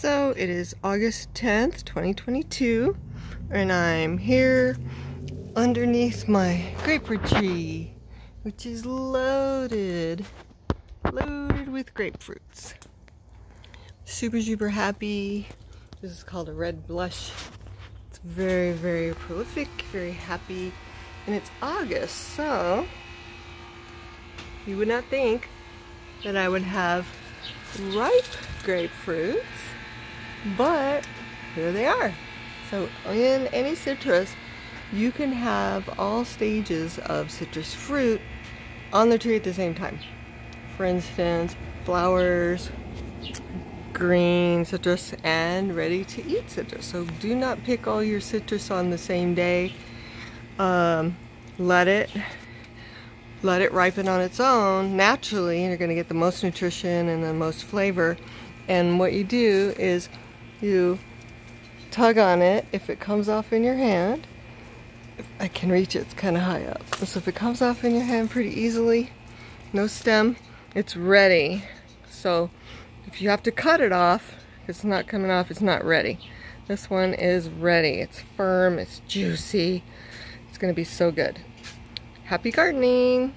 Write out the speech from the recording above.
So it is August 10th, 2022, and I'm here underneath my grapefruit tree, which is loaded, loaded with grapefruits. Super, super happy. This is called a red blush. It's very, very prolific, very happy, and it's August, so you would not think that I would have ripe grapefruits but here they are. So in any citrus, you can have all stages of citrus fruit on the tree at the same time. For instance, flowers, green citrus, and ready to eat citrus. So do not pick all your citrus on the same day. Um, let it let it ripen on its own naturally and you're going to get the most nutrition and the most flavor and what you do is you tug on it if it comes off in your hand I can reach it, it's kind of high up. So if it comes off in your hand pretty easily, no stem, it's ready. So if you have to cut it off, it's not coming off, it's not ready. This one is ready. It's firm, it's juicy. It's gonna be so good. Happy gardening!